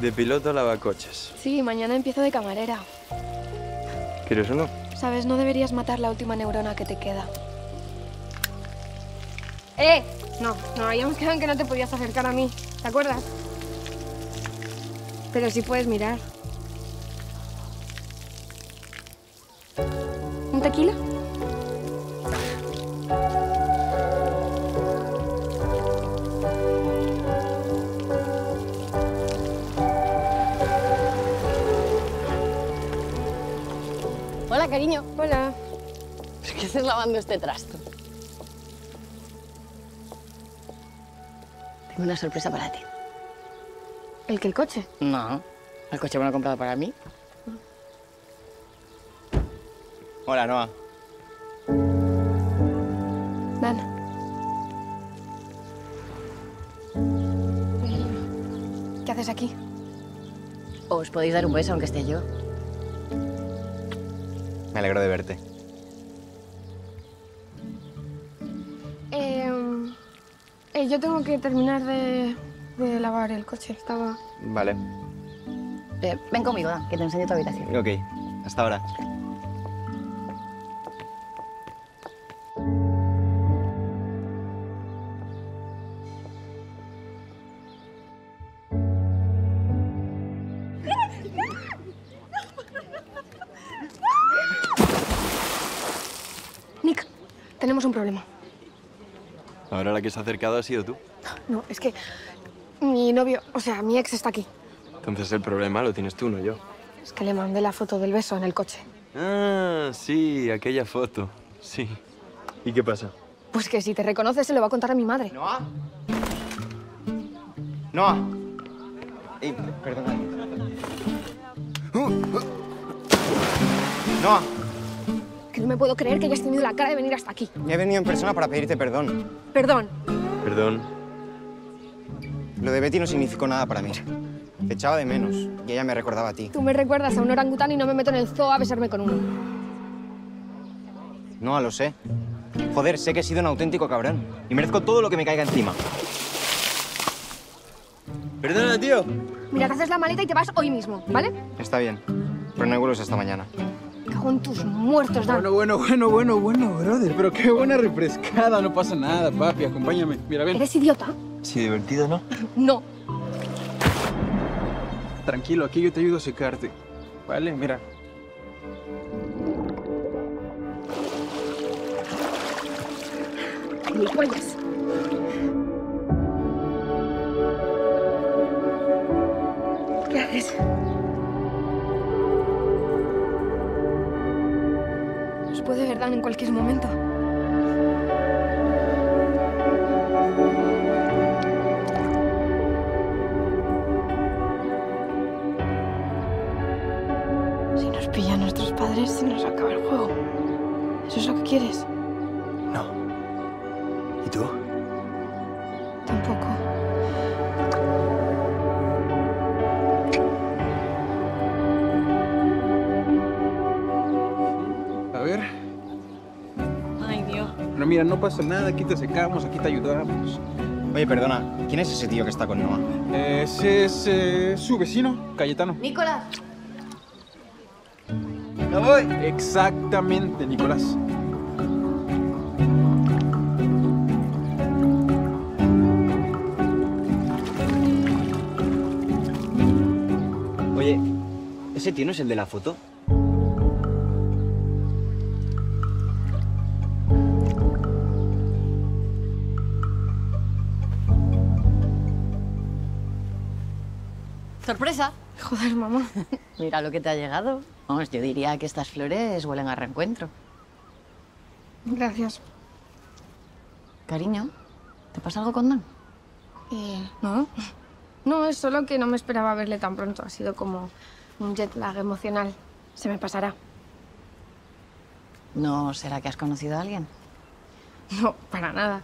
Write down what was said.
De piloto a lavacoches. Sí, mañana empiezo de camarera. ¿Quieres uno? Sabes, no deberías matar la última neurona que te queda. ¡Eh! No, no, habíamos quedado en que no te podías acercar a mí. ¿Te acuerdas? Pero sí puedes mirar. ¿Un tequila? Hola, cariño. Hola. ¿Qué haces lavando este trasto? Tengo una sorpresa para ti. ¿El que el coche? No, el coche me lo he comprado para mí. Hola, Noah. Dan. ¿Qué haces aquí? Os podéis dar un beso aunque esté yo. Me alegro de verte. Eh, eh, yo tengo que terminar de, de lavar el coche. Estaba... Vale. Eh, ven conmigo, Dan, que te enseño tu habitación. Ok. Hasta ahora. Tenemos un problema. Ahora la que se ha acercado ha sido tú. No, es que mi novio, o sea, mi ex está aquí. Entonces el problema lo tienes tú, no yo. Es que le mandé la foto del beso en el coche. Ah, sí, aquella foto. Sí. ¿Y qué pasa? Pues que si te reconoce se lo va a contar a mi madre. ¿Noah? ¡Noah! Ey, perdona. ¡Noah! No me puedo creer que hayas tenido la cara de venir hasta aquí. He venido en persona para pedirte perdón. Perdón. Perdón. Lo de Betty no significó nada para mí. Te echaba de menos y ella me recordaba a ti. Tú me recuerdas a un orangután y no me meto en el zoo a besarme con uno. Noah, lo sé. Joder, sé que he sido un auténtico cabrón y merezco todo lo que me caiga encima. Perdona, tío. Mira, te haces la maleta y te vas hoy mismo, ¿vale? Está bien, pero no hay vuelos hasta mañana. Cago en tus muertos, Dan. Bueno, bueno, bueno, bueno, bueno, brother. Pero qué buena refrescada. No pasa nada, papi. Acompáñame. Mira, ven. ¿Eres idiota? Sí, divertido, ¿no? No. Tranquilo, aquí yo te ayudo a secarte. Vale, mira. Gilipollas. ¿Qué haces? Dan en cualquier momento. Si nos pillan nuestros padres, se nos acaba el juego. ¿Eso es lo que quieres? No. ¿Y tú? Tampoco. Mira, no pasa nada. Aquí te secamos, aquí te ayudamos. Oye, perdona, ¿quién es ese tío que está con Noah? Ese es eh, su vecino, Cayetano. Nicolás. ¡Ya voy! Exactamente, Nicolás. Oye, ¿ese tío no es el de la foto? ¿Sorpresa? Joder, mamá. Mira lo que te ha llegado. Vamos, yo diría que estas flores huelen a reencuentro. Gracias. Cariño, ¿te pasa algo con Dan? Eh, ¿No? No, es solo que no me esperaba verle tan pronto. Ha sido como un jet lag emocional. Se me pasará. ¿No será que has conocido a alguien? No, para nada.